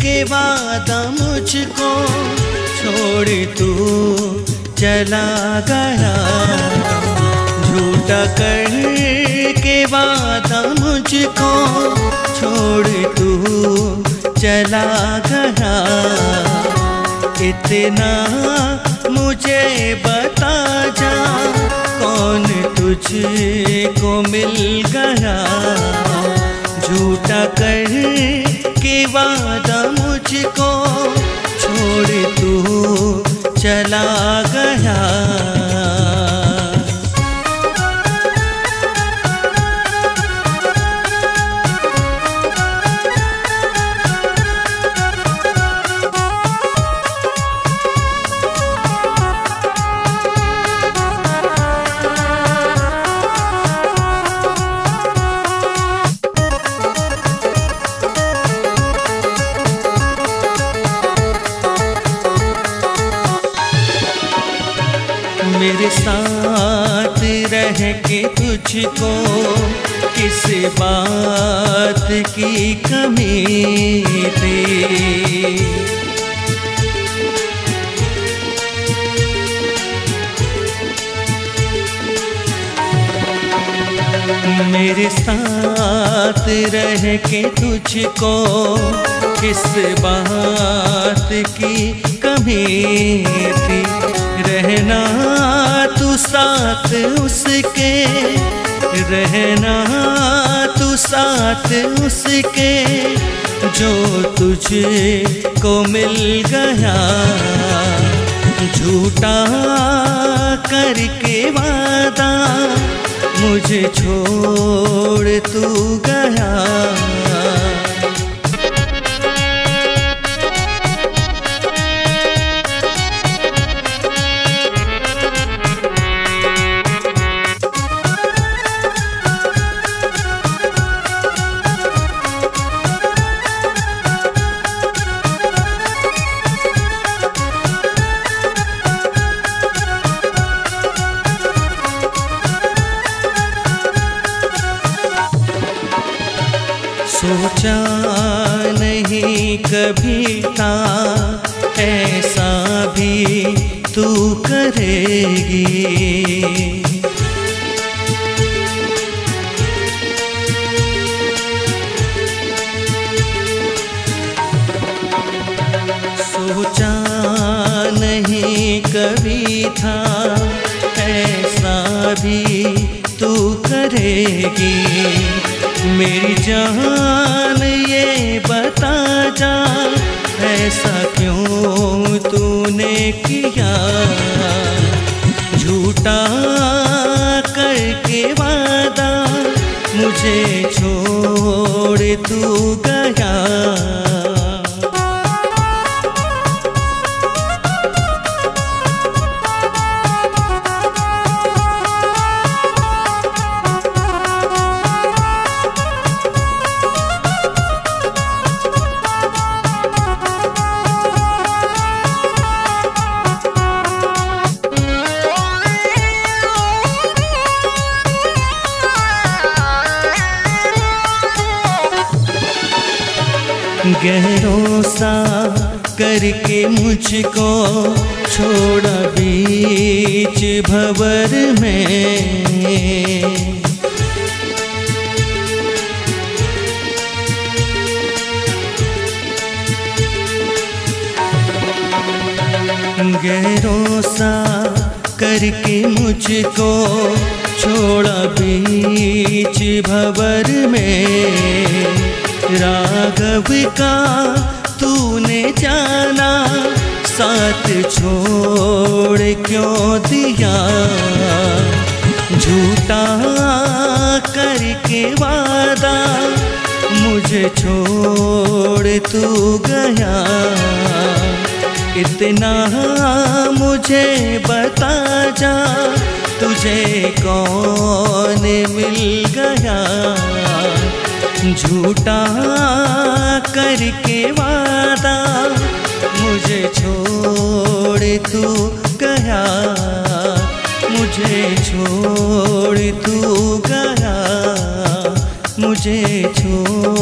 के वादा मुझको छोड़ तू चला गया। झूठा कर के वादा मुझको छोड़ तू चला गया। इतना मुझे बता जा, कौन तुझको मिल गया? झूठा कर के वादा मुझको छोड़ तू चला गया। मेरे साथ रह के तुझको किस बात की कमी थी? मेरे साथ रह के तुझको किस बात की कमी थी? रहना साथ उसके, रहना तू साथ उसके, जो तुझे को मिल गया, झूठा करके वादा, मुझे छोड़ तू गया। सोचा नहीं कभी था, ऐसा भी तू करेगी। सोचा नहीं कभी था, ऐसा भी तू करेगी। मेरी जान ये बता जा, ऐसा क्यों तूने किया? झूठा करके वादा मुझे छोड़ तू गया। गहरों सा करके मुझको छोड़ा बीच भवर में। गहरों सा करके मुझको छोड़ा बीच भवर में। राघव का तूने जाना, साथ छोड़ क्यों दिया? झूठा करके वादा मुझे छोड़ तू गया। इतना मुझे बता जा, तुझे कौन मिल गया? झूठा करके वादा मुझे छोड़ तू गया मुझे छोड़ तू गया मुझे छोड़